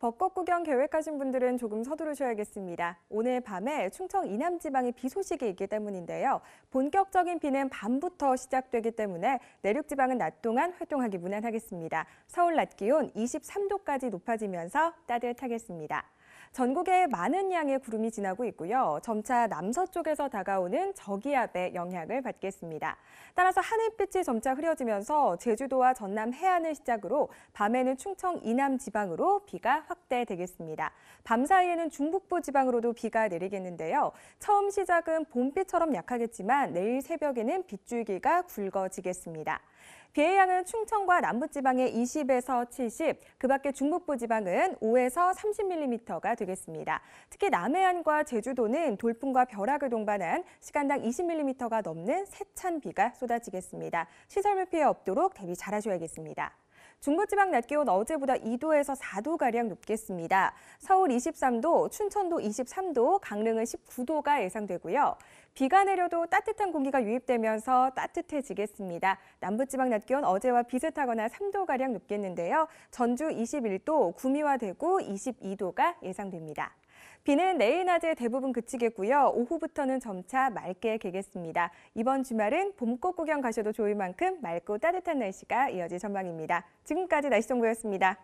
벚꽃 구경 계획하신 분들은 조금 서두르셔야겠습니다. 오늘 밤에 충청 이남 지방에 비 소식이 있기 때문인데요. 본격적인 비는 밤부터 시작되기 때문에 내륙 지방은 낮 동안 활동하기 무난하겠습니다. 서울 낮 기온 23도까지 높아지면서 따뜻하겠습니다. 전국에 많은 양의 구름이 지나고 있고요. 점차 남서쪽에서 다가오는 저기압의 영향을 받겠습니다. 따라서 하늘빛이 점차 흐려지면서 제주도와 전남 해안을 시작으로 밤에는 충청 이남 지방으로 비가 확대되겠습니다. 밤 사이에는 중북부 지방으로도 비가 내리겠는데요. 처음 시작은 봄비처럼 약하겠지만 내일 새벽에는 빗줄기가 굵어지겠습니다. 비의 양은 충청과 남부지방에 20에서 70, 그 밖에 중북부 지방은 5에서 30mm 가 되겠습니다. 특히 남해안과 제주도는 돌풍과 벼락을 동반한 시간당 20mm가 넘는 세찬 비가 쏟아지겠습니다. 시설물 피해 없도록 대비 잘하셔야겠습니다. 중부지방 낮 기온 어제보다 2도에서 4도가량 높겠습니다. 서울 23도, 춘천도 23도, 강릉은 19도가 예상되고요. 비가 내려도 따뜻한 공기가 유입되면서 따뜻해지겠습니다. 남부지방 낮 기온 어제와 비슷하거나 3도가량 높겠는데요. 전주 21도, 구미와 대구 22도가 예상됩니다. 비는 내일 낮에 대부분 그치겠고요. 오후부터는 점차 맑게 개겠습니다. 이번 주말은 봄꽃 구경 가셔도 좋을 만큼 맑고 따뜻한 날씨가 이어질 전망입니다. 지금까지 날씨 정보였습니다.